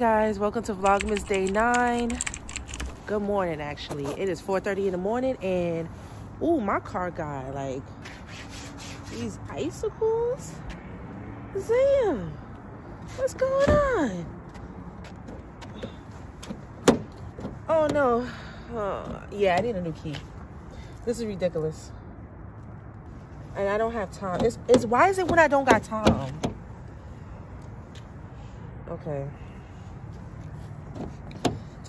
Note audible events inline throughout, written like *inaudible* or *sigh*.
guys, welcome to Vlogmas Day 9. Good morning, actually. It is 4.30 in the morning and, ooh, my car got, like, these icicles. Zam, what's going on? Oh, no. Uh, yeah, I need a new key. This is ridiculous. And I don't have time. It's, it's why is it when I don't got time? Okay.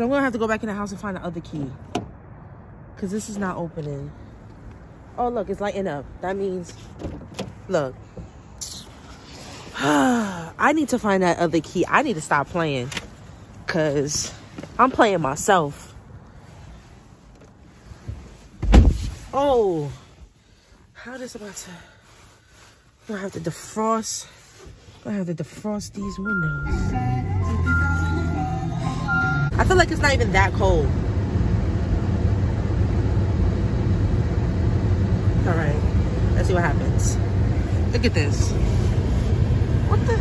So I'm gonna have to go back in the house and find the other key. Cause this is not opening. Oh look, it's lighting up. That means, look. *sighs* I need to find that other key. I need to stop playing. Cause I'm playing myself. Oh, how this about to, I'm gonna have to defrost, gonna have to defrost these windows. I feel like it's not even that cold. All right, let's see what happens. Look at this. What the?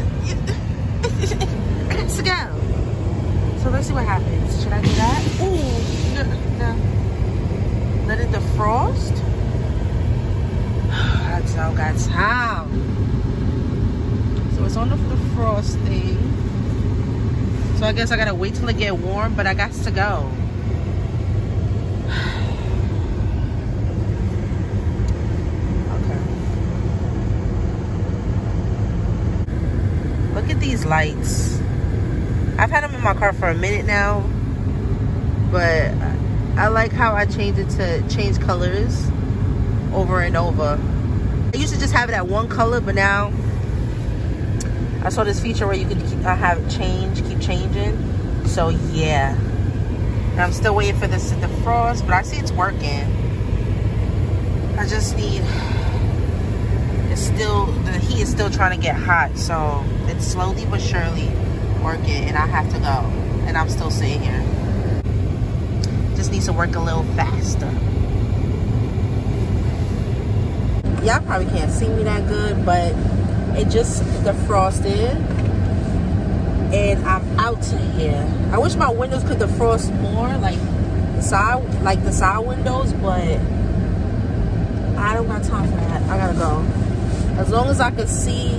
It's to go. So let's see what happens. Should I do that? Ooh, no, no. Let it defrost. *sighs* That's all got time. So it's on the frost thing. So I guess I gotta wait till it get warm, but I got to go. *sighs* okay. Look at these lights. I've had them in my car for a minute now, but I like how I change it to change colors over and over. I used to just have it at one color, but now I saw this feature where you could keep, I have change, keep changing. So yeah. And I'm still waiting for this to defrost, but I see it's working. I just need, it's still, the heat is still trying to get hot. So it's slowly but surely working and I have to go. And I'm still sitting here. Just needs to work a little faster. Y'all probably can't see me that good, but it just defrosted and I'm out here. I wish my windows could defrost more, like the side, like the side windows, but I don't got time for that. I gotta go. As long as I can see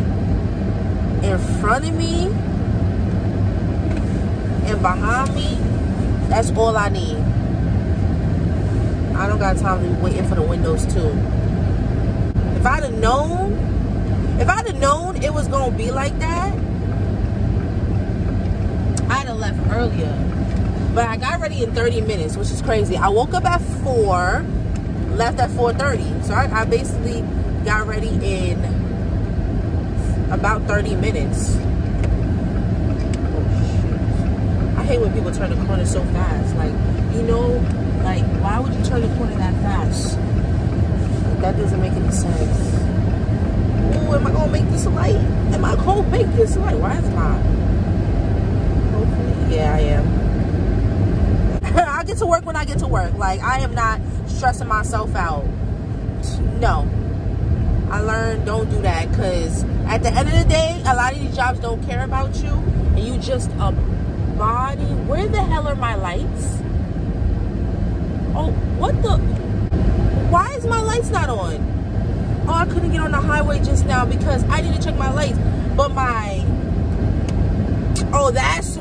in front of me and behind me, that's all I need. I don't got time to be waiting for the windows too. If I'd have known if I'd have known it was gonna be like that, I'd have left earlier. But I got ready in 30 minutes, which is crazy. I woke up at 4, left at 4.30. So I, I basically got ready in about 30 minutes. Oh, I hate when people turn the corner so fast. Like, you know, like, why would you turn the corner that fast? That doesn't make any sense oh, am I gonna make this light? Am I gonna make this light? Why is my hopefully yeah I am. *laughs* I get to work when I get to work. Like I am not stressing myself out. No. I learned don't do that because at the end of the day, a lot of these jobs don't care about you and you just a body. Where the hell are my lights? Oh, what the? Why is my lights not on? Oh, I couldn't get on the highway just now because I need to check my lights. But my, oh, that's,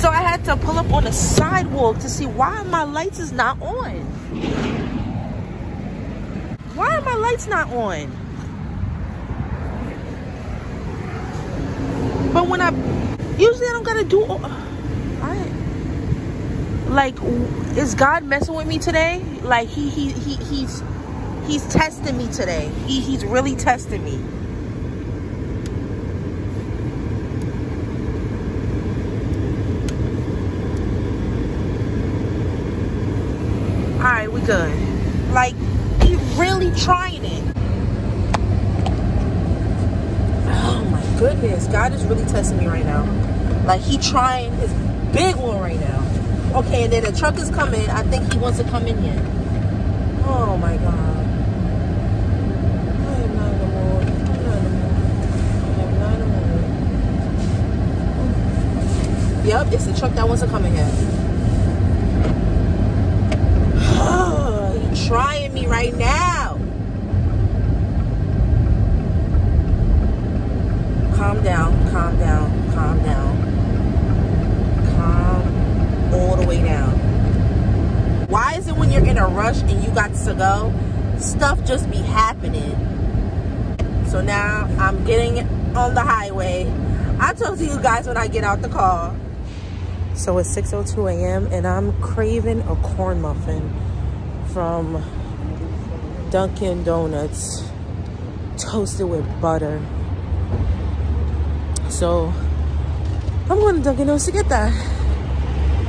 so I had to pull up on the sidewalk to see why my lights is not on. Why are my lights not on? But when I, usually I don't gotta do, like is god messing with me today? Like he he, he he's he's testing me today. He, he's really testing me. All right we good. Like he's really trying it. Oh my goodness god is really testing me right now. Like he trying his big one right now Okay, and then the truck is coming. I think he wants to come in here. Oh my God. Yep, it's the truck that wants to come in here. *sighs* You're trying me right now. Rush and you got to go, stuff just be happening? So now I'm getting on the highway. I'll talk to you guys when I get out the car. So it's 6.02 a.m. and I'm craving a corn muffin from Dunkin' Donuts toasted with butter. So I'm going to Dunkin' Donuts to get that.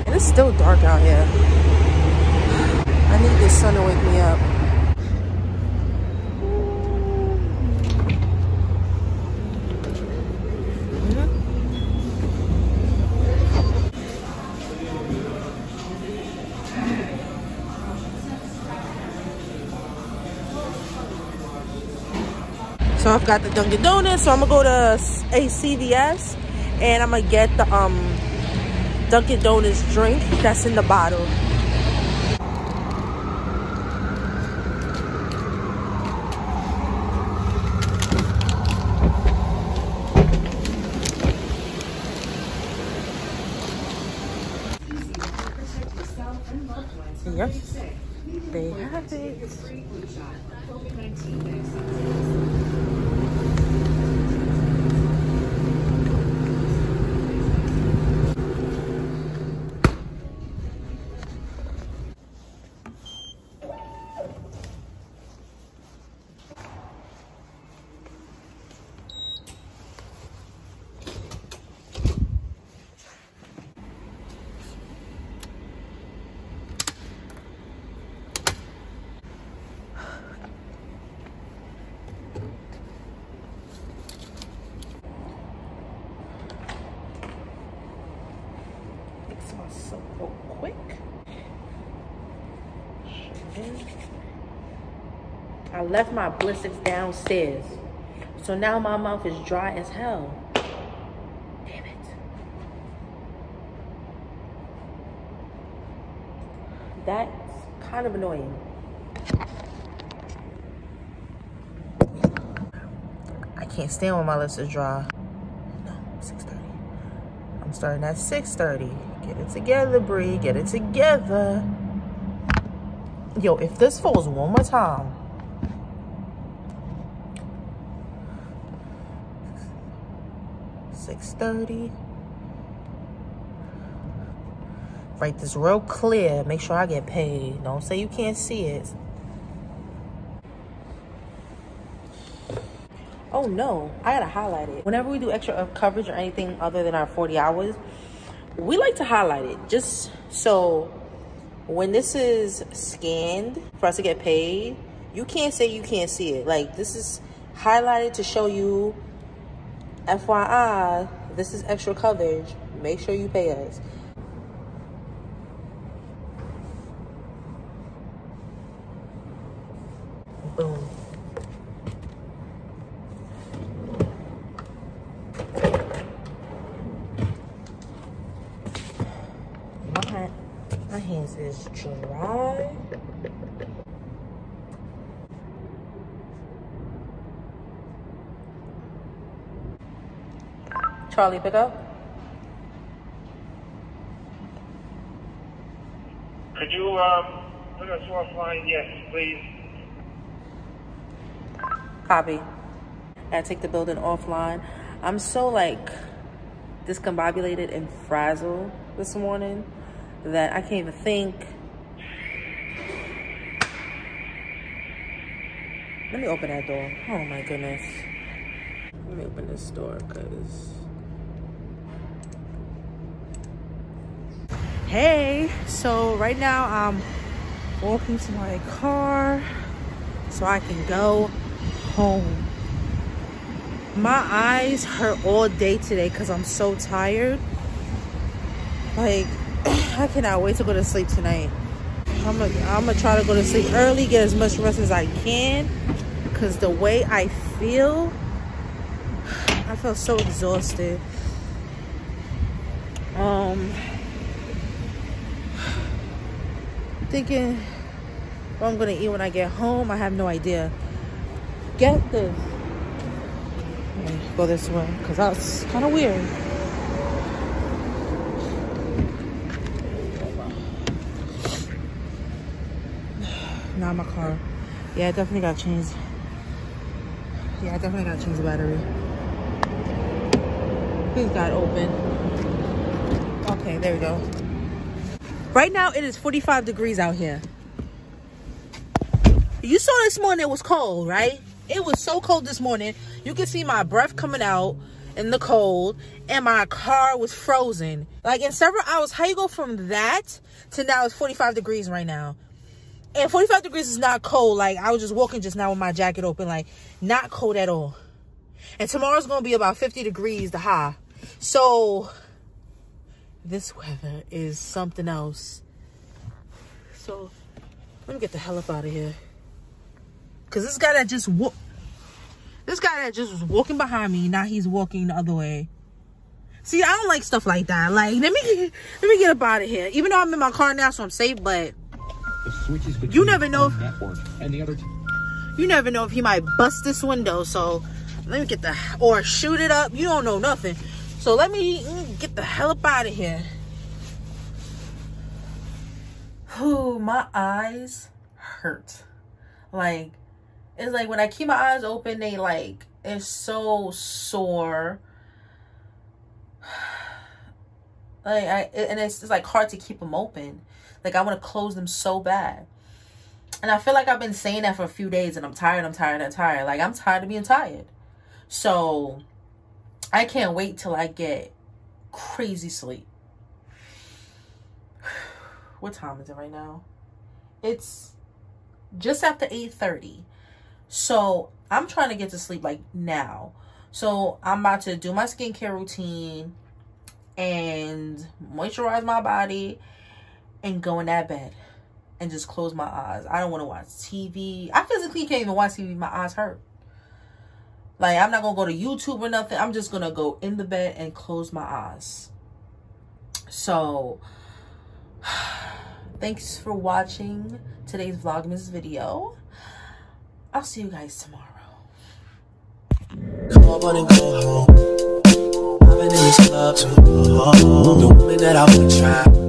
And it's still dark out here. I need this sun to wake me up. So I've got the Dunkin' Donuts. So I'm gonna go to a CVS and I'm gonna get the um Dunkin' Donuts drink that's in the bottle. free flu shot. COVID-19 left my Blistex downstairs. So now my mouth is dry as hell. Damn it. That's kind of annoying. I can't stand when my lips are dry. No, 6.30. I'm starting at 6.30. Get it together, Bri. Get it together. Yo, if this falls one more time. Six thirty. Write this real clear. Make sure I get paid. Don't say you can't see it. Oh no, I gotta highlight it. Whenever we do extra coverage or anything other than our 40 hours, we like to highlight it just so when this is scanned for us to get paid, you can't say you can't see it. Like this is highlighted to show you, FYI, this is extra coverage. Make sure you pay us. Boom. My, my hands is dry. Charlie, pick up. Could you um, put us offline? Yes, please. Copy. I take the building offline. I'm so like discombobulated and frazzled this morning that I can't even think. Let me open that door. Oh my goodness. Let me open this door because. Hey, so right now I'm walking to my car so I can go home. My eyes hurt all day today because I'm so tired. Like, *clears throat* I cannot wait to go to sleep tonight. I'm gonna I'm try to go to sleep early, get as much rest as I can. Cause the way I feel, I feel so exhausted. Um, thinking what I'm gonna eat when I get home. I have no idea. Get this. Go this way because that's kind of weird. *sighs* Not my car. Yeah, I definitely got changed. Yeah, I definitely got to change the battery. Please God open. Okay, there we go. Right now it is 45 degrees out here. You saw this morning it was cold, right? It was so cold this morning. You can see my breath coming out in the cold and my car was frozen. Like in several hours, how you go from that to now it's 45 degrees right now? And 45 degrees is not cold. Like, I was just walking just now with my jacket open. Like, not cold at all. And tomorrow's going to be about 50 degrees, the high. So, this weather is something else. So, let me get the hell up out of here. Because this guy that just walked... This guy that just was walking behind me, now he's walking the other way. See, I don't like stuff like that. Like, let me let me get up out of here. Even though I'm in my car now, so I'm safe, but you never know if, and the other you never know if he might bust this window so let me get the or shoot it up you don't know nothing so let me get the hell up out of here Ooh, my eyes hurt like it's like when i keep my eyes open they like it's so sore *sighs* like I, and it's, it's like hard to keep them open like I want to close them so bad. And I feel like I've been saying that for a few days and I'm tired, I'm tired, I'm tired. Like I'm tired of being tired. So I can't wait till I get crazy sleep. *sighs* What time is it right now? It's just after 8.30. So I'm trying to get to sleep like now. So I'm about to do my skincare routine and moisturize my body and go in that bed and just close my eyes. I don't want to watch TV. I physically can't even watch TV. My eyes hurt. Like, I'm not going to go to YouTube or nothing. I'm just going to go in the bed and close my eyes. So, *sighs* thanks for watching today's Vlogmas video. I'll see you guys tomorrow. Come on and go home. I've been in this club too long. The woman that I would try.